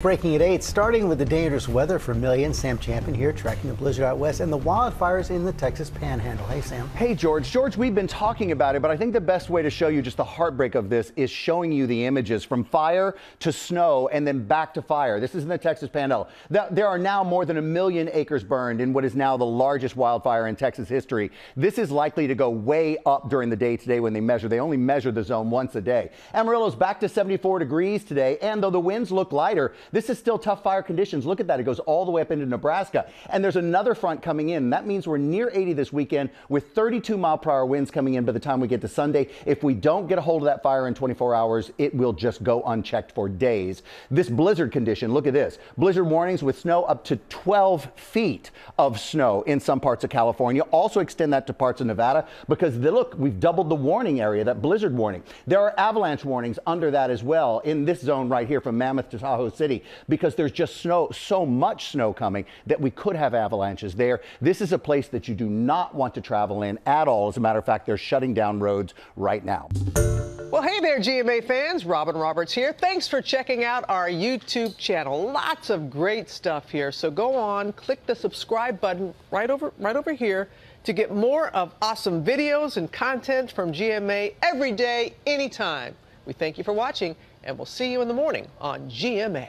Breaking at 8, starting with the dangerous weather for millions. Sam Champion here, tracking the blizzard out west and the wildfires in the Texas Panhandle. Hey, Sam. Hey, George. George, we've been talking about it, but I think the best way to show you just the heartbreak of this is showing you the images from fire to snow and then back to fire. This is in the Texas Panhandle. There are now more than a million acres burned in what is now the largest wildfire in Texas history. This is likely to go way up during the day today when they measure. They only measure the zone once a day. Amarillo's back to 74 degrees today, and though the winds look lighter, this is still tough fire conditions. Look at that. It goes all the way up into Nebraska. And there's another front coming in. That means we're near 80 this weekend with 32 mile per hour winds coming in by the time we get to Sunday. If we don't get a hold of that fire in 24 hours, it will just go unchecked for days. This blizzard condition, look at this. Blizzard warnings with snow up to 12 feet of snow in some parts of California. Also extend that to parts of Nevada because the, look, we've doubled the warning area, that blizzard warning. There are avalanche warnings under that as well in this zone right here from Mammoth to Tahoe City because there's just snow, so much snow coming that we could have avalanches there. This is a place that you do not want to travel in at all. As a matter of fact, they're shutting down roads right now. Well, hey there, GMA fans. Robin Roberts here. Thanks for checking out our YouTube channel. Lots of great stuff here. So go on, click the subscribe button right over right over here to get more of awesome videos and content from GMA every day, anytime. We thank you for watching, and we'll see you in the morning on GMA.